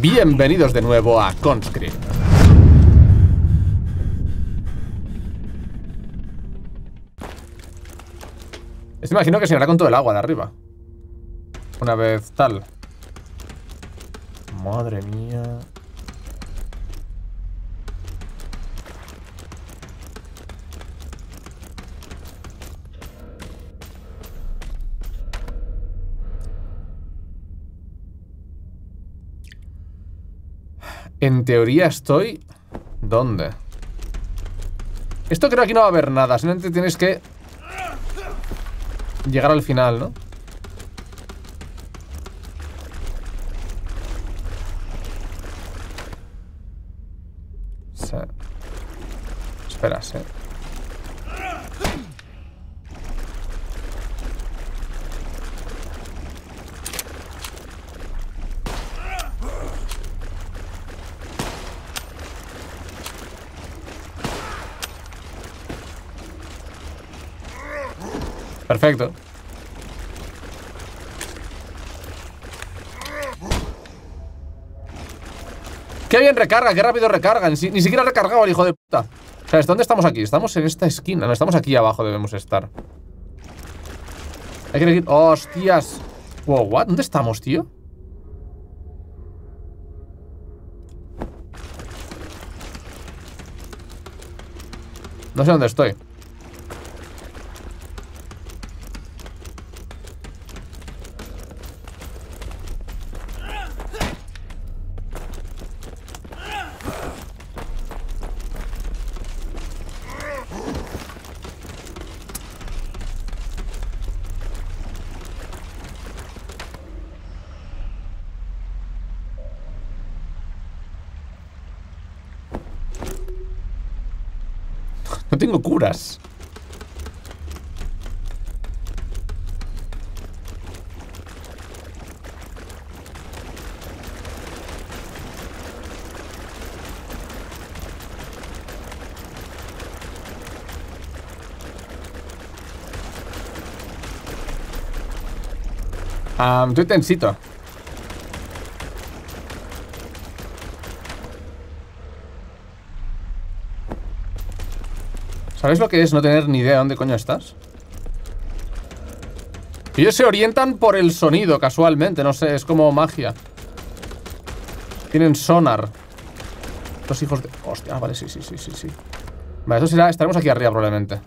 Bienvenidos de nuevo a Conscript. Esto imagino que se irá con todo el agua de arriba. Una vez tal. Madre mía. En teoría estoy... ¿Dónde? Esto creo que aquí no va a haber nada. Simplemente tienes que... Llegar al final, ¿no? Espera, sí. Perfecto. Qué bien recarga, qué rápido recarga. Ni, siquiera ha recargado el hijo de puta. ¿Sabes dónde estamos aquí? Estamos en esta esquina. No, estamos aquí abajo, debemos estar. Hay que elegir. ¡Hostias! Wow, what? ¿Dónde estamos, tío? No sé dónde estoy. No tengo curas. Estoy tensito. ¿Sabéis lo que es no tener ni idea de dónde coño estás? Ellos se orientan por el sonido, casualmente. No sé, es como magia. Tienen sonar. Los hijos de... Hostia, vale, sí, sí, sí, sí, sí. Vale, eso será... Estaremos aquí arriba probablemente.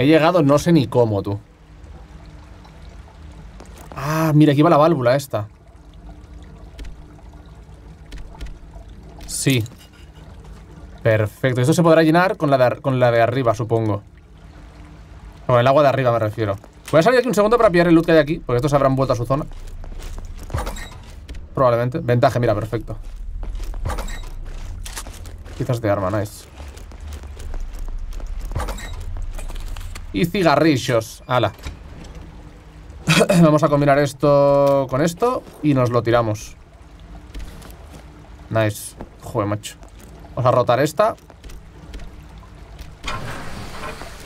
He llegado no sé ni cómo, tú. Ah, mira, aquí va la válvula esta. Sí. Perfecto. Esto se podrá llenar con la, de, con la de arriba, supongo. Con el agua de arriba me refiero. Voy a salir aquí un segundo para pillar el loot que hay aquí, porque estos habrán vuelto a su zona. Probablemente. Ventaja, mira, perfecto. Quizás de arma, nice. Y cigarrillos. Ala. Vamos a combinar esto con esto y nos lo tiramos. Nice. Joder, macho. Vamos a rotar esta.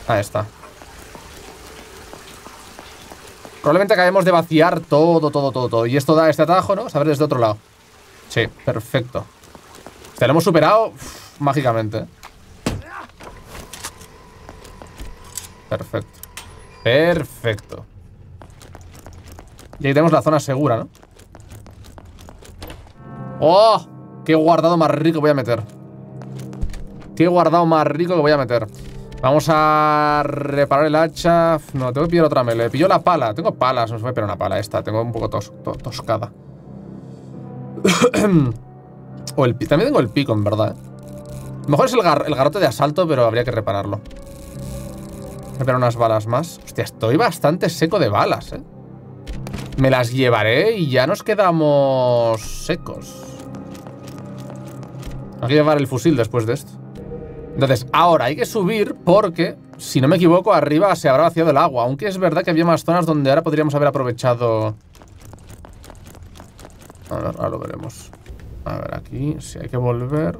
Ahí está. Probablemente acabemos de vaciar todo, todo, todo, todo. Y esto da este atajo, ¿no? A ver desde otro lado. Sí, perfecto. Te lo hemos superado uf, mágicamente. Perfecto. Perfecto. Y ahí tenemos la zona segura, ¿no? ¡Oh! ¡Qué guardado más rico voy a meter! ¡Qué guardado más rico que voy a meter! Vamos a reparar el hacha No, tengo que pillar otra mele Pillo la pala, tengo palas, no se puede pillar una pala esta Tengo un poco tos, tos, toscada O el También tengo el pico, en verdad ¿eh? Mejor es el garrote de asalto Pero habría que repararlo A unas balas más Hostia, estoy bastante seco de balas, eh Me las llevaré y ya nos quedamos secos. Hay que llevar el fusil después de esto. Entonces, ahora hay que subir porque, si no me equivoco, arriba se habrá vaciado el agua. Aunque es verdad que había más zonas donde ahora podríamos haber aprovechado... A ver, ahora lo veremos. A ver, aquí, si hay que volver...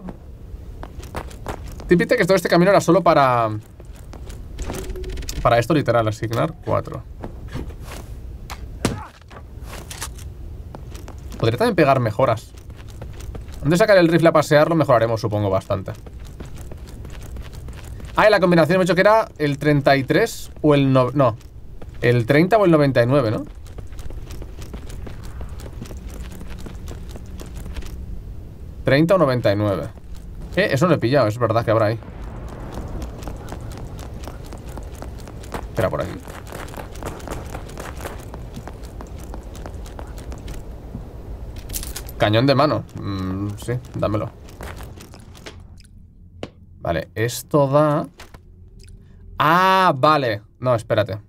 Típite que todo este camino era solo para... Para esto literal, asignar 4. Podría también pegar mejoras. Antes de sacar el rifle a pasear lo mejoraremos, supongo, bastante. Ah, y la combinación me he que era el 33 o el... No, no, el 30 o el 99, ¿no? ¿30 o 99? Eh, eso no he pillado, es verdad que habrá ahí Espera por aquí Cañón de mano. Mm, Sí, dámelo. Vale, esto da... Ah, vale. No, espérate.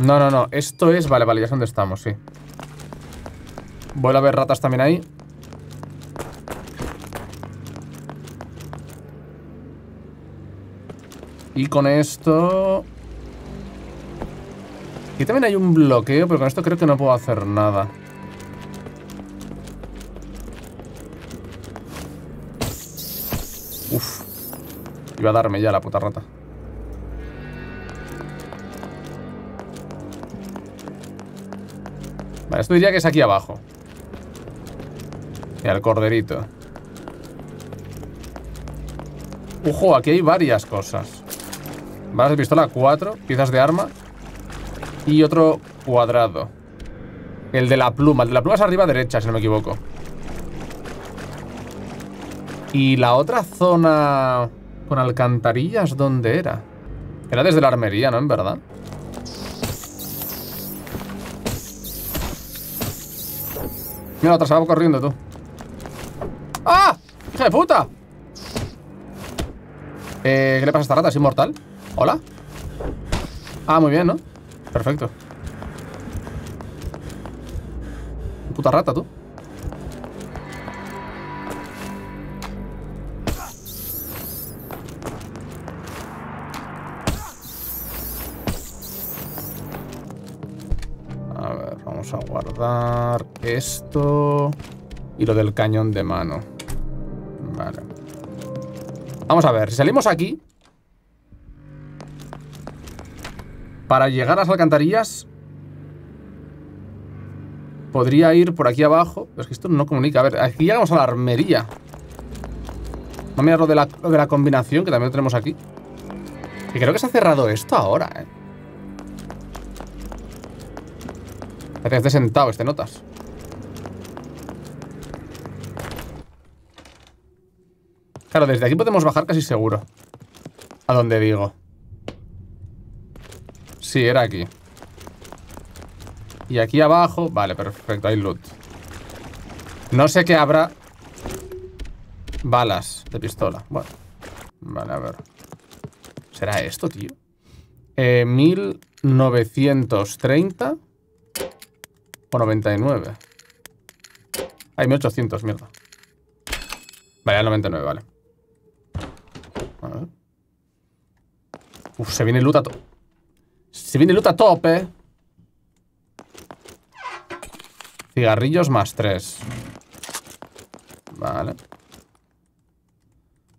No, no, no Esto es... Vale, vale, ya sé dónde estamos, sí. Vuelve a ver ratas también ahí Y con esto... Aquí también hay un bloqueo, pero con esto creo que no puedo hacer nada. Uf. Iba a darme ya la puta rata. Vale, esto diría que es aquí abajo. Y al corderito. Ojo, aquí hay varias cosas. Balas de pistola, cuatro. Piezas de arma. Y otro cuadrado. El de la pluma. El de la pluma es arriba derecha, si no me equivoco. Y la otra zona con alcantarillas, ¿dónde era? Era desde la armería, ¿no? En verdad. Mira, otra se va corriendo, tú. ¡Ah! ¡Hija de puta! Eh, ¿Qué le pasa a esta rata? ¿Es inmortal? ¿Hola? Ah, muy bien, ¿no? Perfecto Puta rata, tú A ver, vamos a guardar esto Y lo del cañón de mano Vale Vamos a ver, si salimos aquí Para llegar a las alcantarillas Podría ir por aquí abajo. Es que esto no comunica. A ver, aquí llegamos a la armería. Vamos mirar lo de, la, combinación Que también lo tenemos aquí. Que creo que se ha cerrado esto ahora, eh Parece que esté sentado este notas Claro, desde aquí podemos bajar casi seguro. A donde digo Sí, era aquí. Y aquí abajo... Vale, perfecto, hay loot. No sé qué habrá... Balas de pistola. Bueno. Vale, a ver. ¿Será esto, tío? Eh, 1930 o 99. Hay 1800, mierda. Vale, el 99, vale. A ver. Uf, se viene loot a todo. Se viene loot a tope. Cigarrillos más tres. Vale.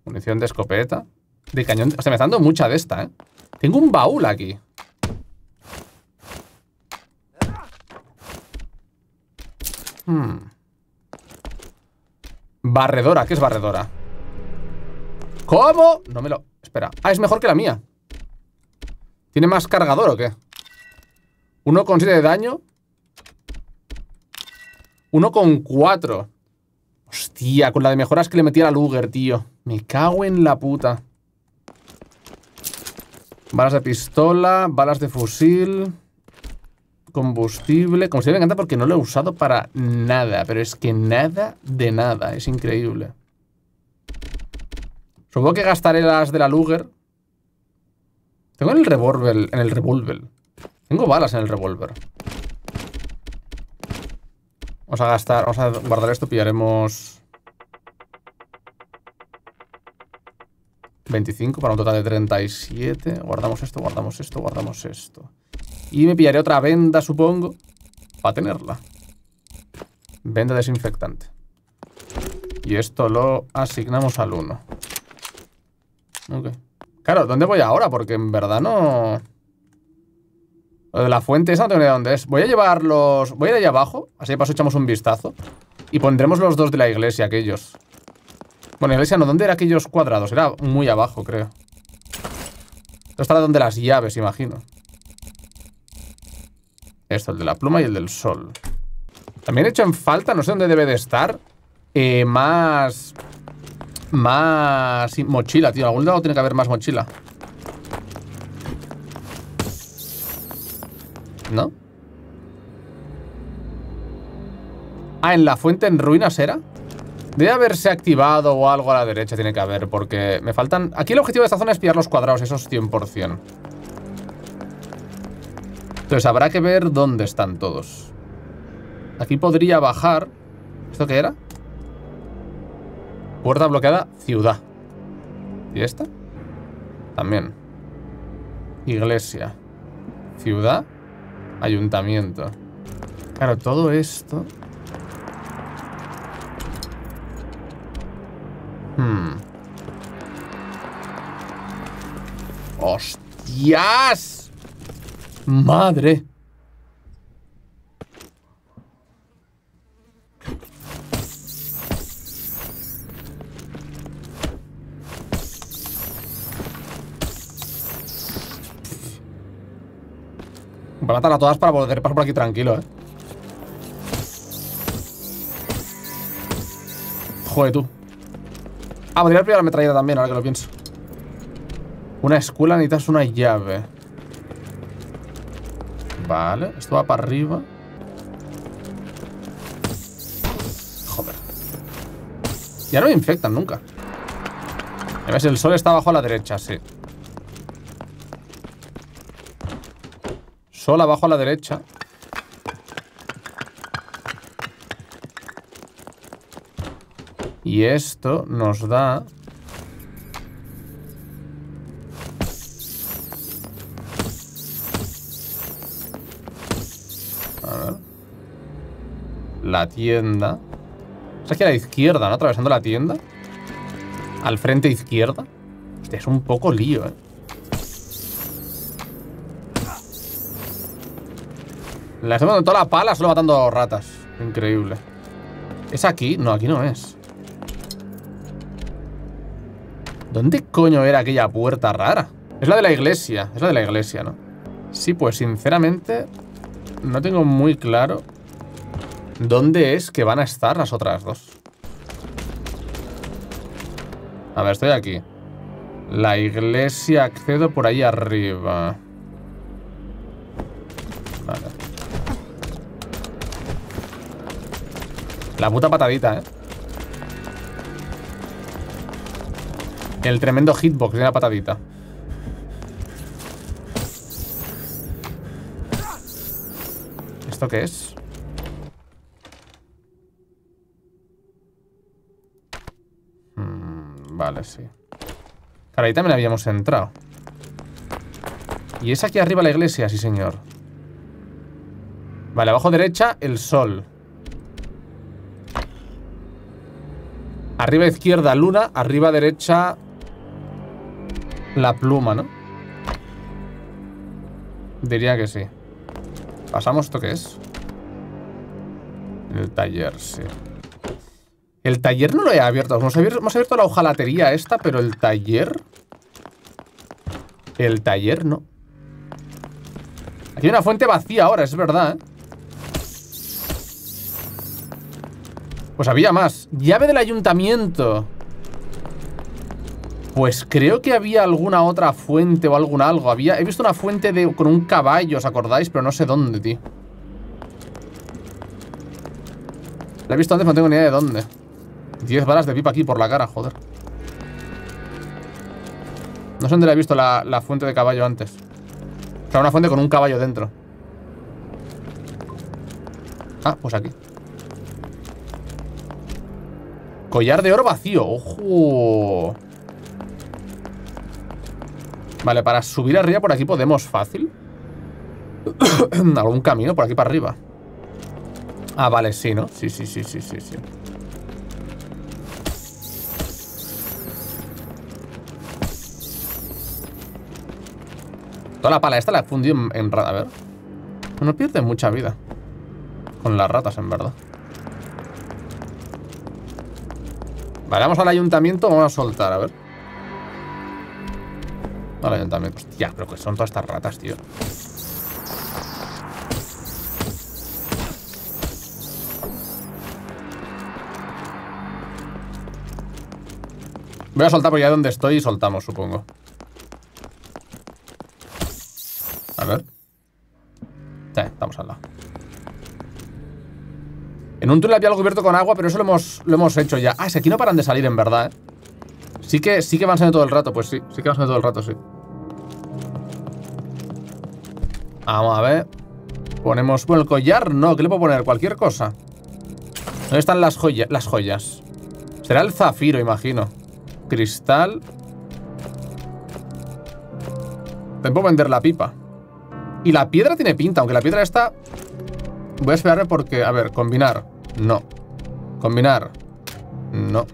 Munición de escopeta. De cañón. O sea, me está dando mucha de esta, ¿eh? Tengo un baúl aquí. Hmm. Barredora. ¿Qué es barredora? ¿Cómo? No me lo... Espera. Ah, es mejor que la mía. ¿Tiene más cargador o qué? 1,7 de daño. 1,4. Hostia, con la de mejoras que le metí a la Luger, tío. Me cago en la puta. Balas de pistola, balas de fusil. Combustible. Combustible me encanta porque no lo he usado para nada. Pero es que nada de nada. Es increíble. Supongo que gastaré las de la Luger. Tengo en el revólver, en el revólver. Tengo balas en el revólver. Vamos a gastar, vamos a guardar esto, pillaremos 25 para un total de 37. Guardamos esto, guardamos esto, guardamos esto. Y me pillaré otra venda, supongo, para tenerla. Venda desinfectante. Y esto lo asignamos al 1. Ok. Claro, ¿dónde voy ahora? Porque en verdad no... Lo de la fuente esa no tengo ni idea dónde es. Voy a llevar los... Voy a ir ahí abajo. Así de paso echamos un vistazo. Y pondremos los dos de la iglesia, aquellos. Bueno, iglesia no. ¿Dónde eran aquellos cuadrados? Era muy abajo, creo. Esto estará donde las llaves, imagino. Esto, el de la pluma y el del sol. También he hecho en falta, no sé dónde debe de estar. Eh, más... Más... Mochila, tío. En algún lado tiene que haber más mochila. ¿No? Ah, en la fuente en ruinas era. Debe haberse activado o algo a la derecha, tiene que haber, porque me faltan... Aquí el objetivo de esta zona es pillar los cuadrados, esos 100%. Entonces habrá que ver dónde están todos. Aquí podría bajar... ¿Esto qué era? Puerta bloqueada, ciudad. ¿Y esta? También. Iglesia. Ciudad. Ayuntamiento. Claro, todo esto... Hmm. ¡Hostias! ¡Madre! Voy a matar a todas para poder pasar por aquí tranquilo, eh. Joder, tú. Ah, podría haber pillado la metralleta también, ahora que lo pienso. Una escuela, necesitas una llave. Vale, esto va para arriba. Joder. Ya no me infectan nunca. ves, el sol está abajo a la derecha, sí. Sol abajo a la derecha. Y esto nos da... A ver. La tienda. Es aquí a la izquierda, ¿no? Atravesando la tienda. Al frente izquierda. Hostia, es un poco lío, ¿eh? Le estoy dando toda la pala solo matando ratas. Increíble. ¿Es aquí? No, aquí no es. ¿Dónde coño era aquella puerta rara? Es la de la iglesia, es la de la iglesia, ¿no? Sí, pues sinceramente no tengo muy claro dónde es que van a estar las otras dos. A ver, estoy aquí. La iglesia, accedo por ahí arriba. La puta patadita, ¿eh? El tremendo hitbox de la patadita. ¿Esto qué es? Hmm, vale, sí. Claro, ahí también habíamos entrado. Y es aquí arriba la iglesia, sí señor. Vale, abajo derecha, el sol. Arriba izquierda, luna. Arriba derecha, la pluma, ¿no? Diría que sí. ¿Pasamos esto qué es? El taller, sí. El taller no lo he abierto. Hemos abierto, hemos abierto la hojalatería esta, pero el taller... El taller no. Aquí hay una fuente vacía ahora, es verdad, ¿eh? Pues había más. Llave del ayuntamiento. Pues creo que había alguna otra fuente o algún algo. Había, he visto una fuente de, con un caballo, ¿os acordáis? Pero no sé dónde, tío. La he visto antes, no tengo ni idea de dónde. 10 balas de pipa aquí por la cara, joder. No sé dónde la he visto la, la fuente de caballo antes. O sea, una fuente con un caballo dentro. Ah, pues aquí. Collar de oro vacío. ¡Ojo! Vale, para subir arriba por aquí podemos fácil. ¿Algún camino por aquí para arriba? Ah, vale, sí, ¿no? Sí, sí, sí, sí, sí, sí. Toda la pala esta la he fundido en, en rata. A ver. No pierde mucha vida. Con las ratas, en verdad. Vale, vamos al ayuntamiento. Vamos a soltar, a ver. Al ayuntamiento. Hostia, pero que son todas estas ratas, tío. Voy a soltar por allá donde estoy y soltamos, supongo. A ver. Sí, estamos al lado. En un túnel había algo cubierto con agua, pero eso lo hemos, lo hemos hecho ya. Ah, es que aquí no paran de salir, en verdad, ¿eh? Sí que, sí que van saliendo todo el rato, pues sí. Sí que van saliendo todo el rato, sí. Vamos a ver. Ponemos... Bueno, el collar no. ¿Qué le puedo poner? Cualquier cosa. ¿Dónde están las, joyas? las joyas? Será el zafiro, imagino. Cristal. Te puedo vender la pipa. Y la piedra tiene pinta, aunque la piedra está... Voy a esperarme porque... A ver, combinar. No. Combinar. No.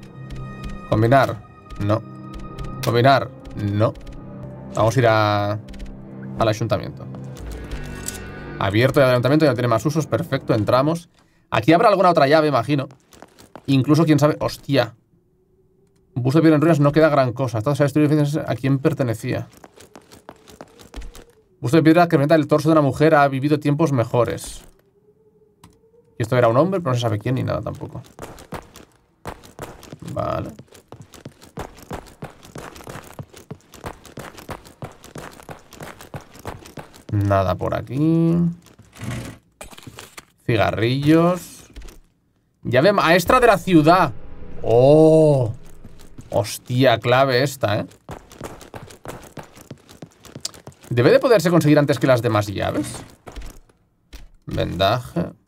Combinar. No. Combinar. No. Vamos a ir a... Al ayuntamiento. Abierto el ayuntamiento, ya no tiene más usos. Perfecto, entramos. Aquí habrá alguna otra llave, imagino. Incluso, quién sabe... Hostia. Busto de piedra en ruinas no queda gran cosa. ¿A quién pertenecía? Busto de piedra que el torso de una mujer ha vivido tiempos mejores. Y esto era un hombre, pero no se sabe quién ni nada tampoco. Vale. Nada por aquí. Cigarrillos. Llave maestra de la ciudad. ¡Oh! Hostia, clave esta, ¿eh? Debe de poderse conseguir antes que las demás llaves. Vendaje.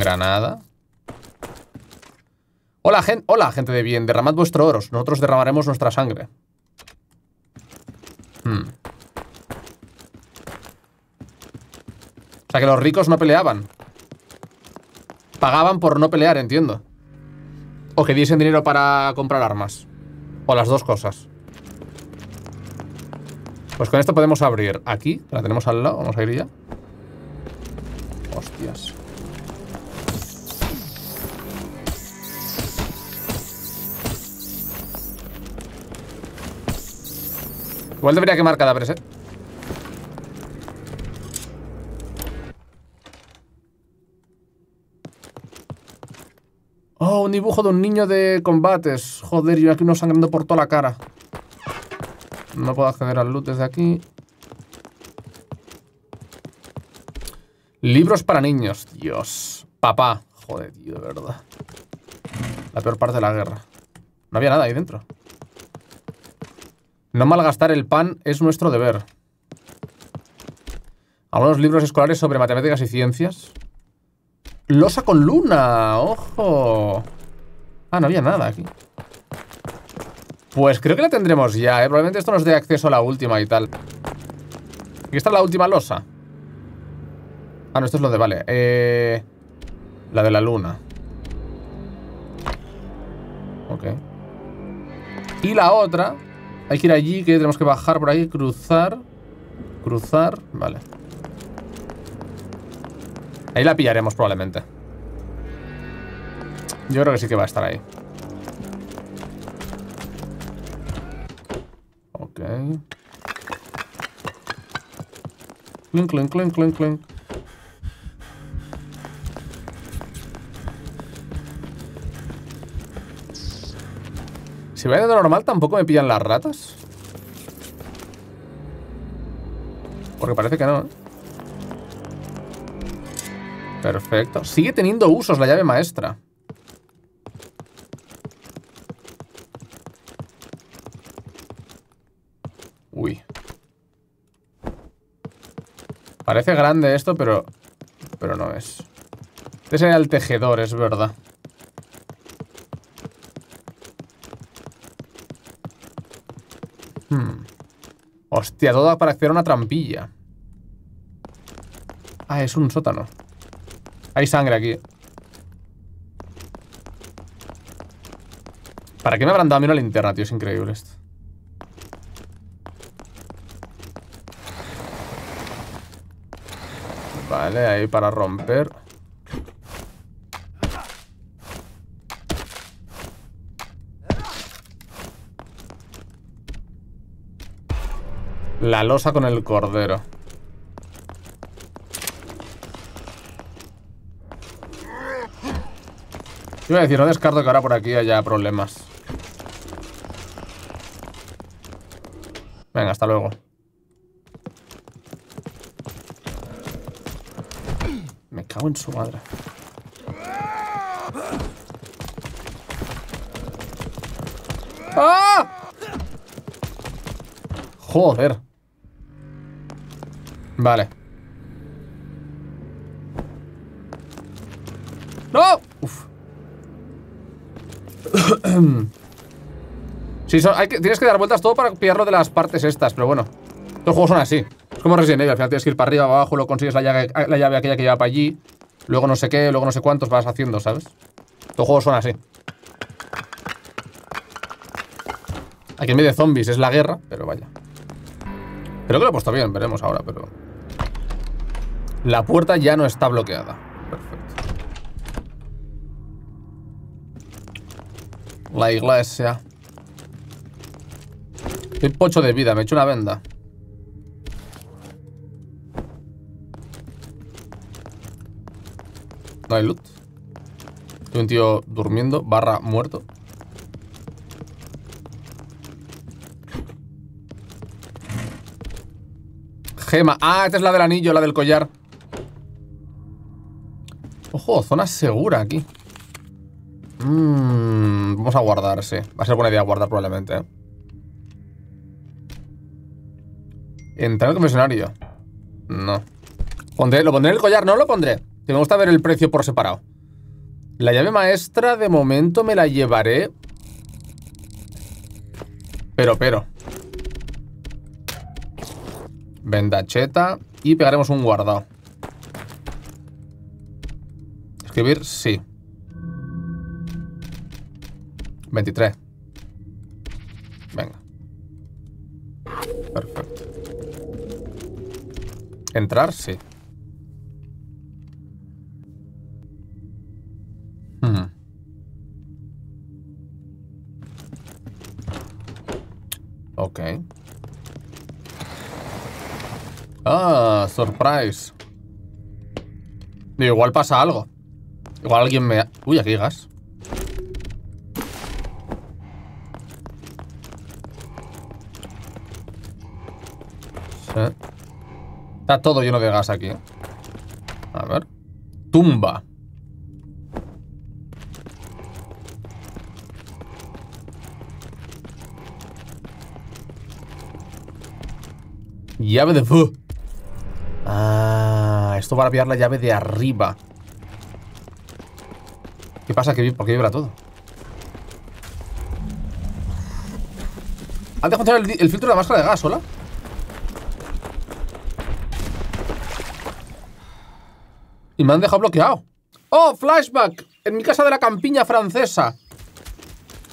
Granada. Hola, gente, hola, gente de bien. Derramad vuestro oro. Nosotros derramaremos nuestra sangre. Hmm. O sea que los ricos no peleaban. Pagaban por no pelear, entiendo. O que diesen dinero para comprar armas. O las dos cosas. Pues con esto podemos abrir aquí. La tenemos al lado. Vamos a ir ya. Hostias. Igual debería quemar cadáveres, ¿eh? Oh, un dibujo de un niño de combates. Joder, yo aquí uno sangrando por toda la cara. No puedo acceder al loot desde aquí. Libros para niños. Dios. Papá. Joder, tío, de verdad. La peor parte de la guerra. No había nada ahí dentro. No malgastar el pan es nuestro deber. Algunos libros escolares sobre matemáticas y ciencias. Losa con luna, ojo. Ah, no había nada aquí. Pues creo que la tendremos ya, ¿eh? Probablemente esto nos dé acceso a la última y tal. Aquí está la última losa. Ah, no, esto es lo de, vale. Eh, la de la luna. Ok. Y la otra. Hay que ir allí, que tenemos que bajar por ahí, cruzar. Cruzar, vale. Ahí la pillaremos probablemente. Yo creo que sí que va a estar ahí. Ok. Clink, clink, clink, clink, clink. Si voy de normal, ¿tampoco me pillan las ratas? Porque parece que no, ¿eh? Perfecto. Sigue teniendo usos la llave maestra. Uy. Parece grande esto, pero... Pero no es. Este sería el tejedor, es verdad. Hostia, todo para accionar una trampilla. Ah, es un sótano. Hay sangre aquí. ¿Para qué me habrán dado a mí una linterna, tío? Es increíble esto. Vale, ahí para romper. La losa con el cordero. Iba a decir, no descarto que ahora por aquí haya problemas. Venga, hasta luego. Me cago en su madre. ¡Ah! Joder. Vale. ¡No! Uf. sí, tienes que dar vueltas todo para pillarlo de las partes estas, pero bueno. Los juegos son así. Es como Resident Evil, al final tienes que ir para arriba, abajo, luego consigues la llave, la llave aquella que lleva para allí, luego no sé qué, luego no sé cuántos vas haciendo, ¿sabes? Los juegos son así. Aquí en medio de zombies es la guerra, pero vaya. Creo que lo he puesto bien, veremos ahora, pero... La puerta ya no está bloqueada. Perfecto. La iglesia. Estoy pocho de vida, me he hecho una venda. No hay loot. Estoy un tío durmiendo, barra muerto. Gema. Ah, esta es la del anillo, la del collar. Ojo, zona segura aquí. Mmm, vamos a guardar, sí. Va a ser buena idea guardar probablemente, ¿eh? Entrar en el confesionario. No. ¿Lo pondré en el collar? No lo pondré. Que me gusta ver el precio por separado. La llave maestra, de momento, me la llevaré. Pero, pero. Vendacheta. Y pegaremos un guardado. Escribir, sí. 23. Venga. Perfecto. Entrar, sí. Hmm. Ok. Ah, surprise. igual pasa algo. Igual alguien me... Uy, aquí hay gas. Está todo lleno de gas aquí. A ver. Tumba. Llave de... Ah, esto para pillar la llave de arriba. ¿Qué pasa? ¿Por qué vibra todo? Antes de encontrar el, filtro de la máscara de gas, ¿hola? Y me han dejado bloqueado. ¡Oh, flashback! En mi casa de la campiña francesa.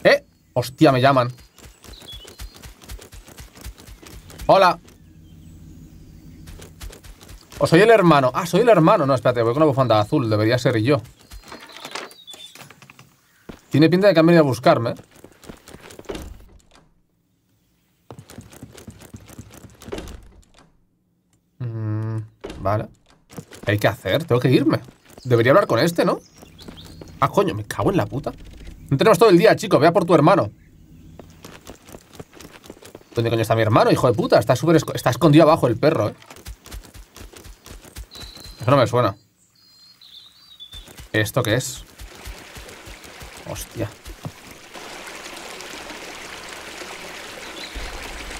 ¿Eh? Hostia, me llaman. Hola. O soy el hermano. Ah, soy el hermano. No, espérate, voy con una bufanda azul. Debería ser yo. Tiene pinta de que han venido a buscarme. Mm, vale. ¿Qué hay que hacer? Tengo que irme. Debería hablar con este, ¿no? Ah, coño, me cago en la puta. No tenemos todo el día, chico. Vea por tu hermano. ¿Dónde coño está mi hermano, hijo de puta? Está súper... Está escondido abajo el perro, ¿eh? Eso no me suena. ¿Esto qué es? Hostia.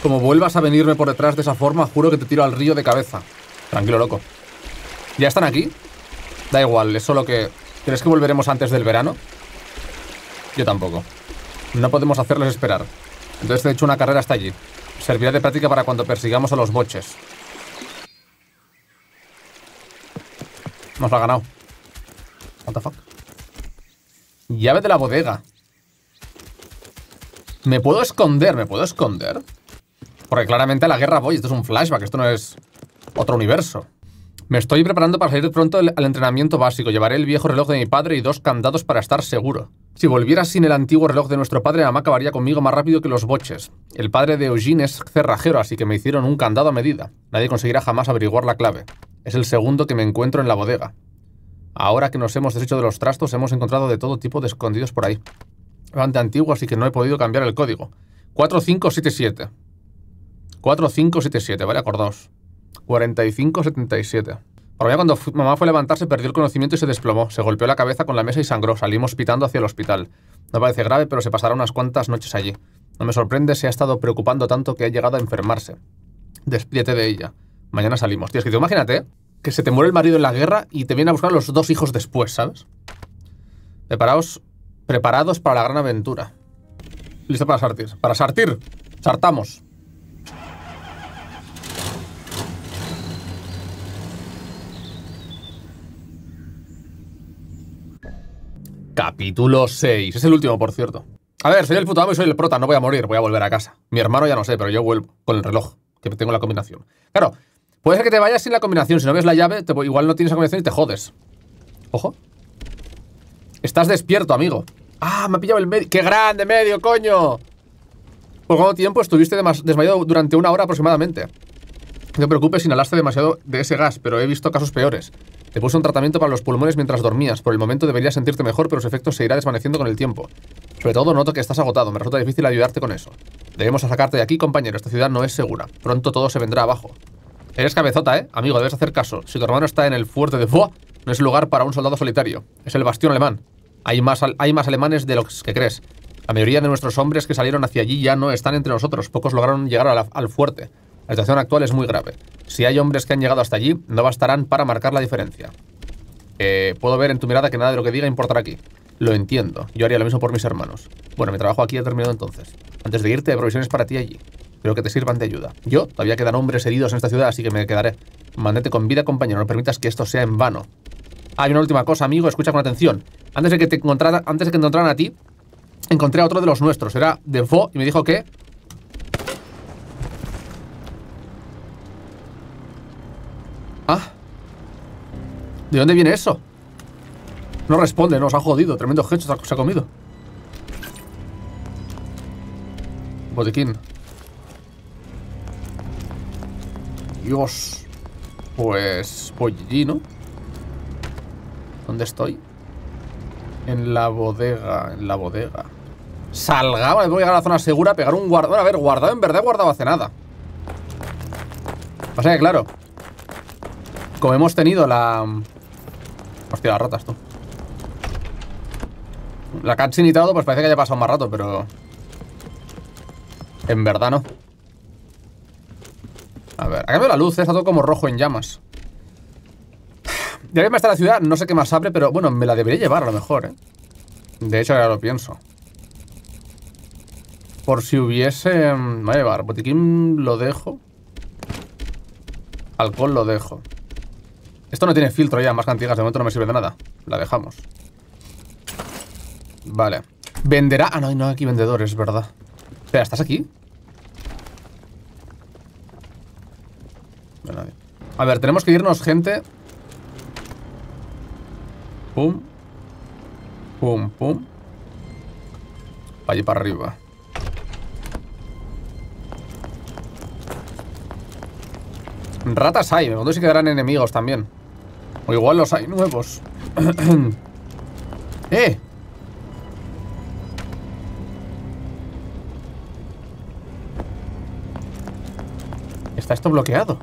Como vuelvas a venirme por detrás de esa forma, juro que te tiro al río de cabeza. Tranquilo, loco. ¿Ya están aquí? Da igual, es solo que... ¿Crees que volveremos antes del verano? Yo tampoco. No podemos hacerles esperar. Entonces te he hecho una carrera hasta allí. Servirá de práctica para cuando persigamos a los boches. Nos lo ha ganado. What the fuck? Llave de la bodega. ¿Me puedo esconder? ¿Me puedo esconder? Porque claramente a la guerra voy. Esto es un flashback. Esto no es otro universo. Me estoy preparando para salir pronto al entrenamiento básico. Llevaré el viejo reloj de mi padre y dos candados para estar seguro. Si volviera sin el antiguo reloj de nuestro padre, mamá acabaría conmigo más rápido que los boches. El padre de Eugene es cerrajero, así que me hicieron un candado a medida. Nadie conseguirá jamás averiguar la clave. Es el segundo que me encuentro en la bodega. Ahora que nos hemos deshecho de los trastos, hemos encontrado de todo tipo de escondidos por ahí. Bastante antiguo, así que no he podido cambiar el código. 4577. 4577, ¿vale? Acordaos. 4577. Por cuando fu- mamá fue a levantarse, perdió el conocimiento y se desplomó. Se golpeó la cabeza con la mesa y sangró. Salimos pitando hacia el hospital. No parece grave, pero se pasará unas cuantas noches allí. No me sorprende si ha estado preocupando tanto que ha llegado a enfermarse. Despídete de ella. Mañana salimos. Tío, es que imagínate que se te muere el marido en la guerra y te vienen a buscar los dos hijos después, ¿sabes? Preparaos, preparados para la gran aventura. Listo para sartir. Para sartir. Sartamos. Capítulo 6. Es el último, por cierto. A ver, soy el puto amo y soy el prota, no voy a morir, voy a volver a casa. Mi hermano ya no sé, pero yo vuelvo con el reloj, que tengo la combinación. Claro, puede ser que te vayas sin la combinación. Si no ves la llave, te- igual no tienes la combinación y te jodes. Ojo. Estás despierto, amigo. Ah, me ha pillado el medio. ¡Qué grande medio, coño! ¿Por cuánto tiempo estuviste desmayado durante una hora aproximadamente? No te preocupes inhalaste demasiado de ese gas, pero he visto casos peores. Te puse un tratamiento para los pulmones mientras dormías. Por el momento deberías sentirte mejor, pero su efecto se irá desvaneciendo con el tiempo. Sobre todo noto que estás agotado. Me resulta difícil ayudarte con eso. Debemos sacarte de aquí, compañero. Esta ciudad no es segura. Pronto todo se vendrá abajo. Eres cabezota, ¿eh? Amigo, debes hacer caso. Si tu hermano está en el fuerte de Foix, no es lugar para un soldado solitario. Es el bastión alemán. Hay más, hay más alemanes de los que crees. La mayoría de nuestros hombres que salieron hacia allí ya no están entre nosotros. Pocos lograron llegar al fuerte. La situación actual es muy grave. Si hay hombres que han llegado hasta allí, no bastarán para marcar la diferencia. Eh, puedo ver en tu mirada que nada de lo que diga importará aquí. Lo entiendo. Yo haría lo mismo por mis hermanos. Bueno, mi trabajo aquí ha terminado entonces. Antes de irte, provisiones para ti allí. Espero que te sirvan de ayuda. Yo todavía quedan hombres heridos en esta ciudad, así que me quedaré. Mándate con vida, compañero. No permitas que esto sea en vano. Hay una última cosa, amigo. Escucha con atención. Antes de que te encontrara, antes de que encontraran a ti, encontré a otro de los nuestros. Era de Fo y me dijo que Ah. ¿De dónde viene eso? No responde, nos ha jodido. Tremendo hecho se ha comido. Botiquín. Dios. Pues... Voy ¿no? ¿Dónde estoy? En la bodega, en la bodega. Salgamos, voy a llegar a la zona segura, pegar un guardado. A ver, guardado en verdad guardado hace nada. Pasa que, claro, como hemos tenido la... Hostia, las ratas, tú. La cutscene y todo, pues parece que haya pasado más rato, pero... En verdad no. A ver, ha cambiado la luz, ¿eh? está todo como rojo en llamas. Debería estar la ciudad, no sé qué más abre, pero bueno, me la debería llevar a lo mejor, ¿eh? De hecho, ahora lo pienso. Por si hubiese... Me voy a llevar, botiquín lo dejo. Alcohol lo dejo. Esto no tiene filtro ya, más cantigas, de momento no me sirve de nada. La dejamos. Vale. ¿Venderá? Ah, no, no aquí vendedores, ¿verdad? Espera, ¿estás aquí? A ver, tenemos que irnos, gente. Pum. Pum, pum. Allí para arriba. Ratas hay, me pregunto si quedarán enemigos también. O igual los hay nuevos. ¡Eh! Está esto bloqueado.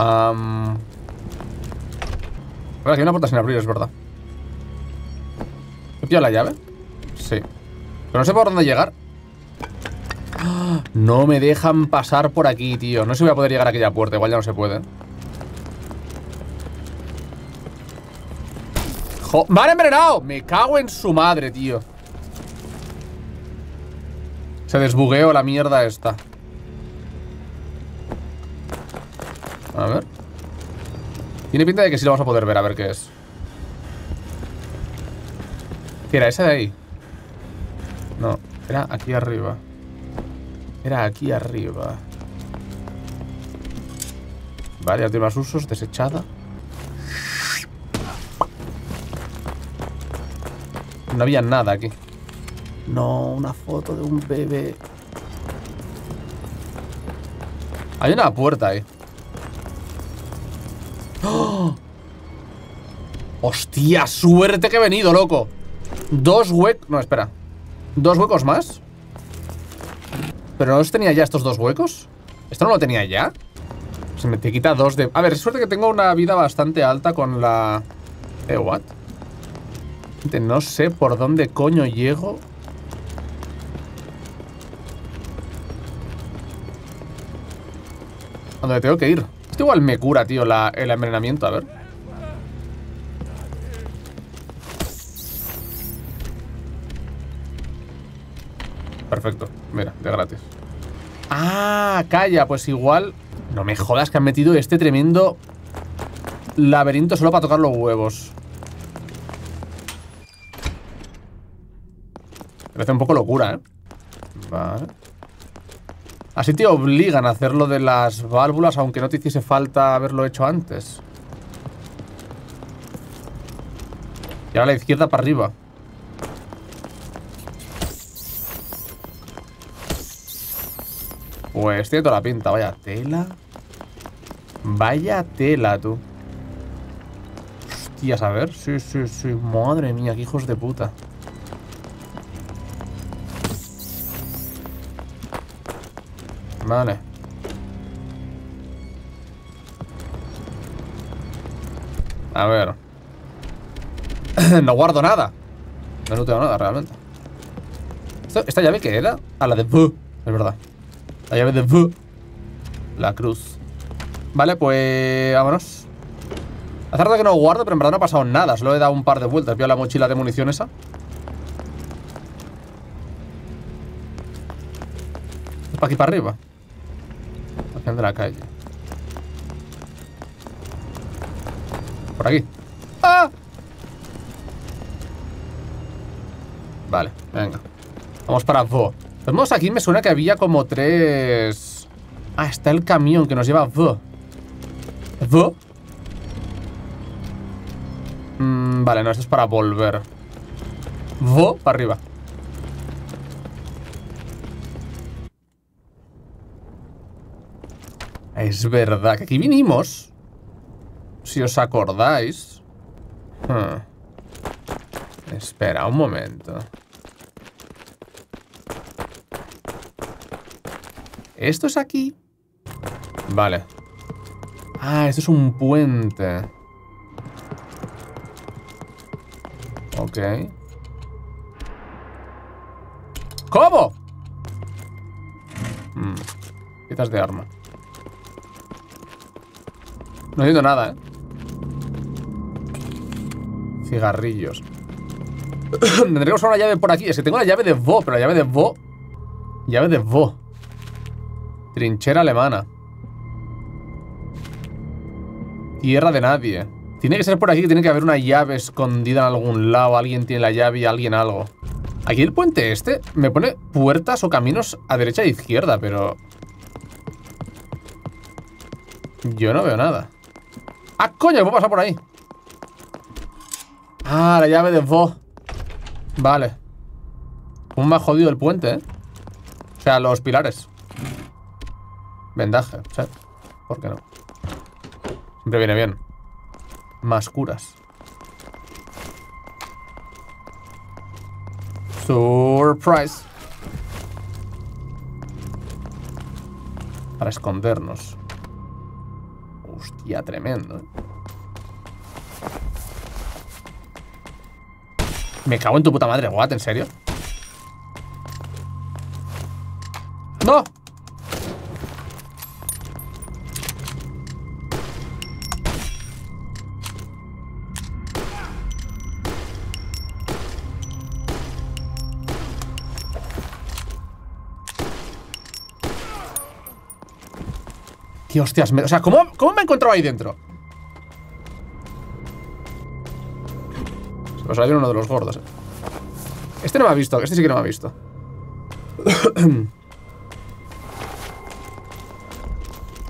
Am... Ahora, aquí hay una puerta sin abrir, es verdad. ¿He pillado la llave? Sí. Pero no sé por dónde llegar. No me dejan pasar por aquí, tío. No sé si voy a poder llegar a aquella puerta. Igual ya no se puede. Jo ¡Me han envenenado! Me cago en su madre, tío. Se desbugueó la mierda esta. A ver. Tiene pinta de que sí lo vamos a poder ver, a ver qué es. ¿Qué era ese de ahí? No, era aquí arriba. Era aquí arriba. Vale, ya tiene más usos, desechada. No había nada aquí. No, una foto de un bebé. Hay una puerta ahí. ¡Oh! ¡Hostia! ¡Suerte que he venido, loco! Dos huecos... No, espera. ¿Dos huecos más? ¿Pero no los tenía ya estos dos huecos? ¿Esto no lo tenía ya? Se me te quita dos de... A ver, suerte que tengo una vida bastante alta con la... ¿Eh, what? No sé por dónde coño llego. ¿A dónde tengo que ir? Esto igual me cura, tío, el envenenamiento. A ver. Perfecto. Mira, de gratis. Ah, calla. Pues igual... No me jodas que han metido este tremendo laberinto solo para tocar los huevos. Parece un poco locura, ¿eh? Vale. Así te obligan a hacer lo de las válvulas, aunque no te hiciese falta haberlo hecho antes. Y ahora la izquierda para arriba. Pues tiene toda la pinta. Vaya tela. Vaya tela, tú. Hostias, a ver. Sí, sí, sí. Madre mía, qué hijos de puta. Vale. A ver. no guardo nada. No tengo nada, realmente. ¿Esta llave qué era? A la de V. Es verdad. La llave de V. La cruz. Vale, pues... Vámonos. Hace rato que no guardo, pero en verdad no ha pasado nada. Solo he dado un par de vueltas. Veo la mochila de munición esa. para aquí para arriba de la calle. Por aquí. ¡Ah! Vale, venga. Vamos para Vo. Vemos aquí, me suena que había como tres... Ah, está el camión que nos lleva a Vo. Mm, vale, no, esto es para volver. Vo, para arriba. Es verdad que aquí vinimos. Si os acordáis. Hmm. Espera un momento. ¿Esto es aquí? Vale. Ah, esto es un puente. Ok. ¿Cómo? Hmm. Piezas de arma. No entiendo nada, ¿eh? Cigarrillos. Tendré una llave por aquí. Es que tengo la llave de Vo, pero la llave de Vo... Llave de Vo. Trinchera alemana. Tierra de nadie. Tiene que ser por aquí, tiene que haber una llave escondida en algún lado. Alguien tiene la llave y alguien algo. Aquí el puente este me pone puertas o caminos a derecha e izquierda, pero... Yo no veo nada. ¡Ah, coño! ¿Puedo pasar por ahí? Ah, la llave de Vo. Vale. Un más jodido el puente, ¿eh? O sea, los pilares. Vendaje, sea, ¿por qué no? Siempre viene bien. Más curas. Surprise. Para escondernos. Hostia, tremendo. ¿eh? Me cago en tu puta madre, what, ¿en serio? ¡No! Hostias, o sea, ¿cómo, ¿cómo me he encontrado ahí dentro? Se a salir uno de los gordos, eh. Este no me ha visto, este sí que no me ha visto.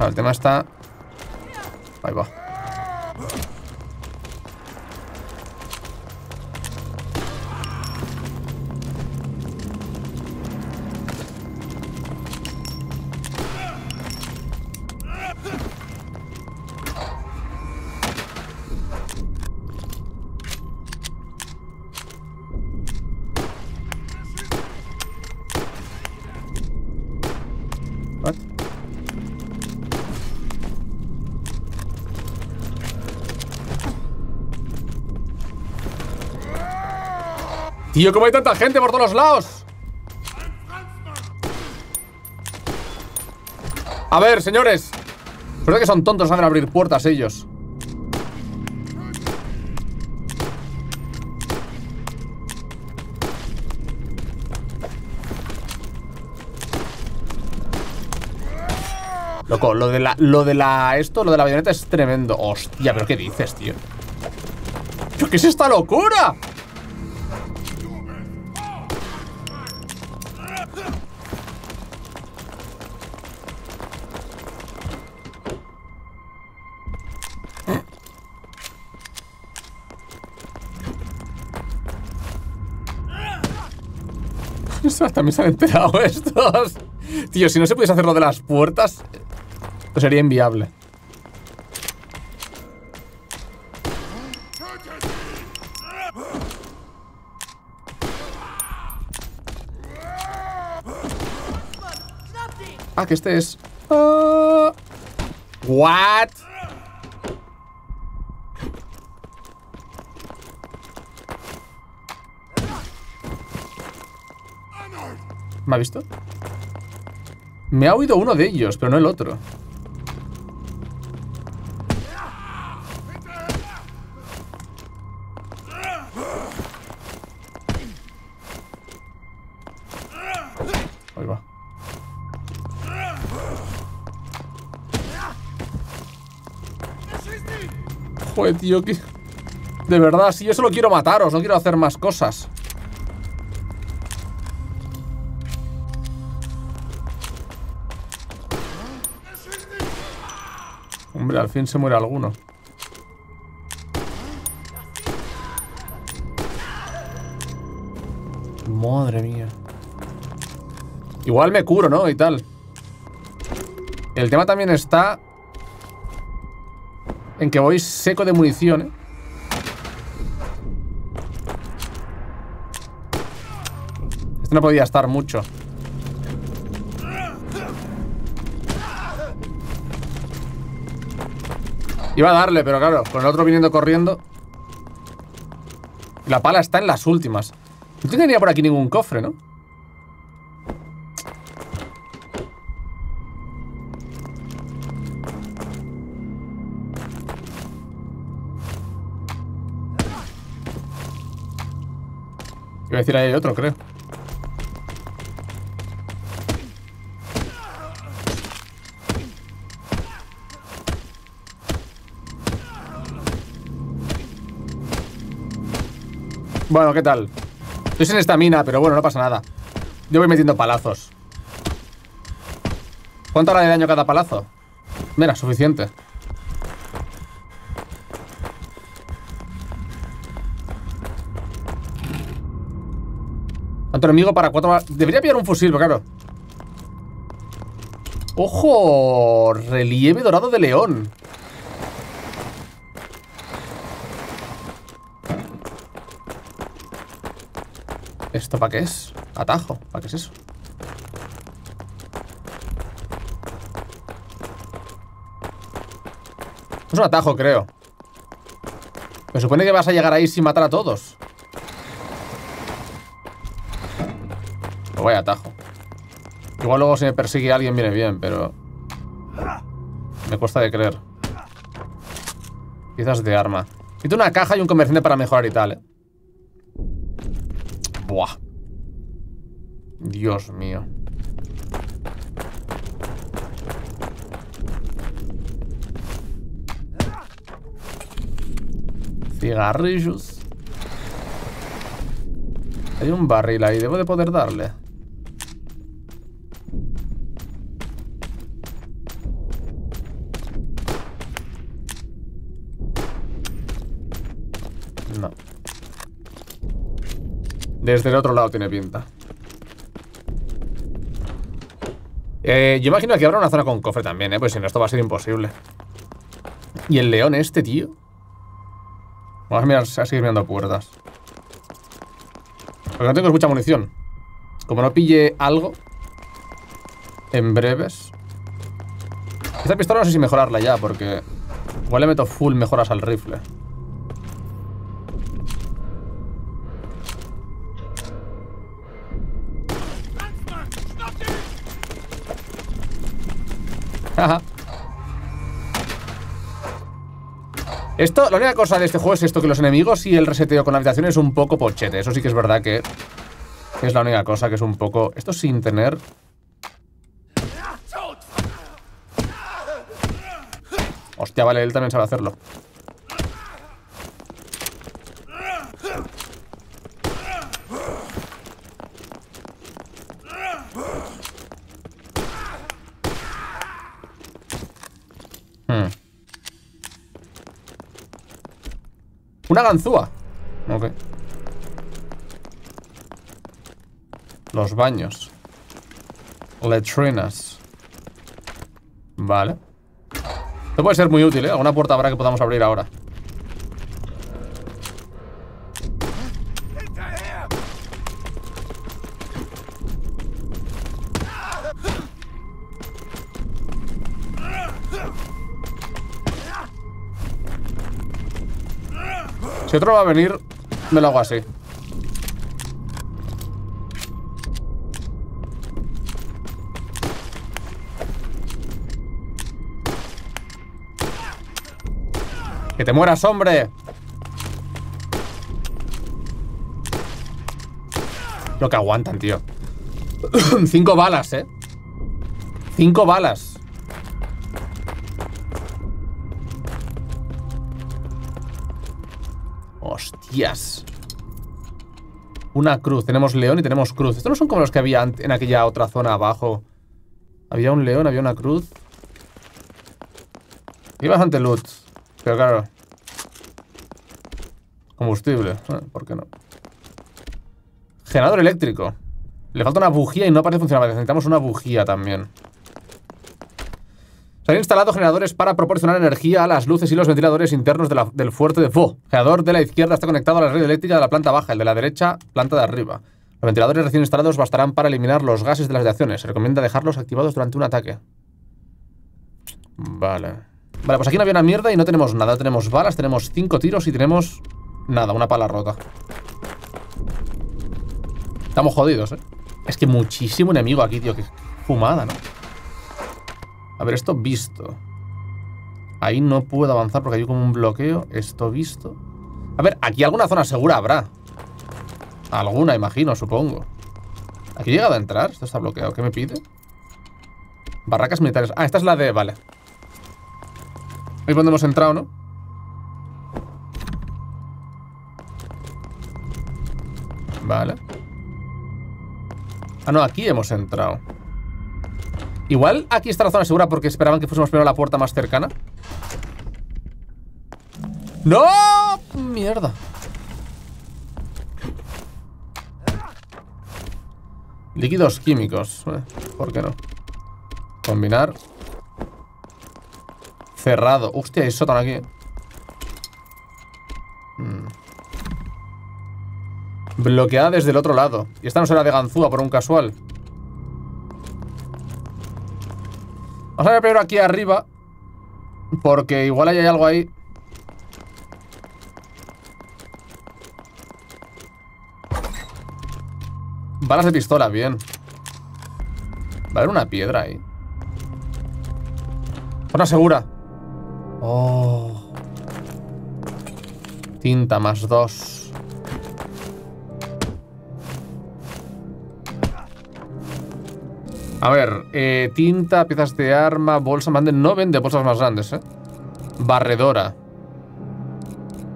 el tema está... Ahí va. Tío, ¿cómo hay tanta gente por todos lados? A ver, señores Creo que son tontos, saben abrir puertas ellos Loco, lo de la... Lo de la... Esto, lo de la bayoneta es tremendo Hostia, pero ¿qué dices, tío? ¿Qué es esta locura? También se han enterado estos. Tío, si no se pudiese hacer lo de las puertas, pues sería inviable. Ah, que este es... Uh... What? ¿Me ha visto? Me ha oído uno de ellos, pero no el otro. Ahí va. Joder, tío, que... De verdad, si yo solo quiero mataros, no quiero hacer más cosas. Al fin se muere alguno. Madre mía. Igual me curo, ¿no? Y tal. El tema también está... En que voy seco de munición, ¿eh? Este no podía estar mucho. Iba a darle, pero claro, con el otro viniendo corriendo. La pala está en las últimas. No tenía por aquí ningún cofre, ¿no? Iba a decir ahí hay otro, creo. Bueno, ¿qué tal? Estoy sin estamina, pero bueno, no pasa nada Yo voy metiendo palazos ¿Cuánto hará de daño cada palazo? Mira, suficiente Tanto enemigo para cuatro... Debería pillar un fusil, claro ¡Ojo! Relieve dorado de león ¿Esto para qué es? Atajo, ¿para qué es eso? Es un atajo, creo. Me supone que vas a llegar ahí sin matar a todos. Pues vaya atajo. Igual luego si me persigue alguien viene bien, pero... Me cuesta de creer. Quizás de arma. Necesito una caja y un comerciante para mejorar y tal, eh Dios mío. Cigarrillos. Hay un barril ahí, debo de poder darle. Desde el otro lado tiene pinta. Eh, yo imagino que habrá una zona con cofre también, ¿eh? Pues si no, esto va a ser imposible. ¿Y el león este, tío? Vamos a, mirar, a seguir mirando puertas. Porque no tengo mucha munición. Como no pille algo en breves. Esta pistola no sé si mejorarla ya, porque igual le meto full mejoras al rifle. Esto, la única cosa de este juego es esto, que los enemigos y el reseteo con la habitación es un poco pochete. Eso sí que es verdad que es la única cosa que es un poco... Esto sin tener... Hostia, vale, él también sabe hacerlo. Una ganzúa. Ok. Los baños. Letrinas. Vale. Esto puede ser muy útil, ¿eh? Alguna puerta habrá que podamos abrir ahora. Si otro va a venir, me lo hago así. ¡Que te mueras, hombre! Lo que aguantan, tío. Cinco balas, ¿eh? Cinco balas. Una cruz. Tenemos león y tenemos cruz. Estos no son como los que había en aquella otra zona abajo. Había un león, había una cruz. Y bastante loot. Pero claro. Combustible. Eh, ¿Por qué no? Generador eléctrico. Le falta una bujía y no parece funcionar. Necesitamos una bujía también. Se han instalado generadores para proporcionar energía a las luces y los ventiladores internos del fuerte de Fo. El generador de la izquierda está conectado a la red eléctrica de la planta baja, el de la derecha, planta de arriba. Los ventiladores recién instalados bastarán para eliminar los gases de las radiaciones. Se recomienda dejarlos activados durante un ataque. Vale. Vale, pues aquí no había una mierda y no tenemos nada. Tenemos balas, tenemos cinco tiros y tenemos... Nada, una pala rota. Estamos jodidos, ¿eh? Es que muchísimo enemigo aquí, tío. Qué fumada, ¿no? A ver, esto visto. Ahí no puedo avanzar porque hay como un bloqueo. Esto visto. A ver, aquí alguna zona segura habrá. Alguna, imagino, supongo. ¿Aquí he llegado a entrar? Esto está bloqueado. ¿Qué me pide? Barracas militares. Ah, esta es la de... Vale. Ahí donde hemos entrado, ¿no? Vale. Ah, no, aquí hemos entrado. Igual aquí está la zona segura porque esperaban que fuésemos primero la puerta más cercana. ¡No! Mierda. Líquidos químicos. Eh, ¿Por qué no? Combinar. Cerrado. Hostia, hay sótano aquí. Hmm. Bloqueada desde el otro lado. Y esta no será de ganzúa por un casual. Vamos a ver primero aquí arriba. Porque igual hay algo ahí. Balas de pistola, bien. Va a haber una piedra ahí. Zona segura. Oh. Tinta más dos. A ver, eh, tinta, piezas de arma, bolsa, manden. No vende bolsas más grandes, ¿eh? Barredora.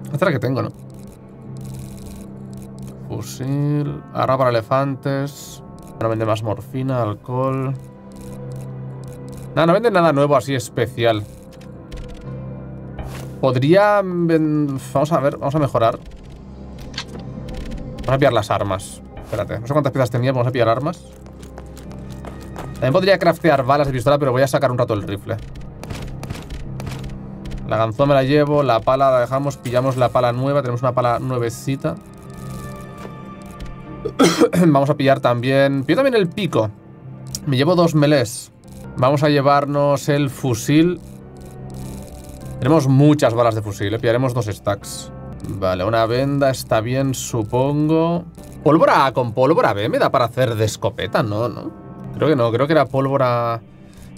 Esta es la que tengo, ¿no? fusil. Arma para elefantes. No vende más morfina, alcohol. Nada, no vende nada nuevo así especial. Podría... Vamos a ver, vamos a mejorar. Vamos a pillar las armas. Espérate, no sé cuántas piezas tenía, vamos a pillar armas. También podría craftear balas de pistola, pero voy a sacar un rato el rifle. La ganzúa me la llevo, la pala la dejamos, pillamos la pala nueva, tenemos una pala nuevecita. Vamos a pillar también... Pillo también el pico. Me llevo dos melés. Vamos a llevarnos el fusil. Tenemos muchas balas de fusil, ¿eh? pillaremos dos stacks. Vale, una venda está bien, supongo. Pólvora con pólvora B me da para hacer de escopeta, ¿no? ¿no? Creo que no, creo que era pólvora...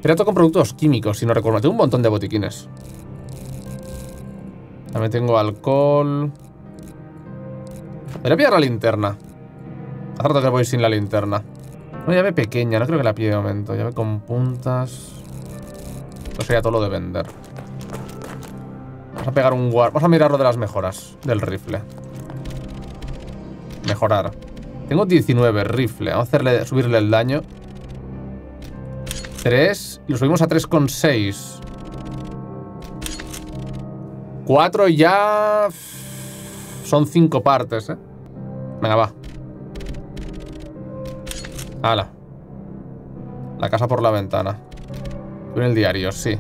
Era todo con productos químicos, si no recuerdo. Tengo un montón de botiquines. También tengo alcohol. Voy a pillar la linterna. Hace rato que voy sin la linterna. Una llave pequeña, no creo que la pille de momento. Llave con puntas. Esto sería todo lo de vender. Vamos a pegar un guard. Vamos a mirar lo de las mejoras del rifle. Mejorar. Tengo 19 rifle. Vamos a hacerle, subirle el daño. 3. Y lo subimos a 3,6. 4 ya... Son 5 partes, ¿eh? Venga, va. Hala. La casa por la ventana. En el diario, sí.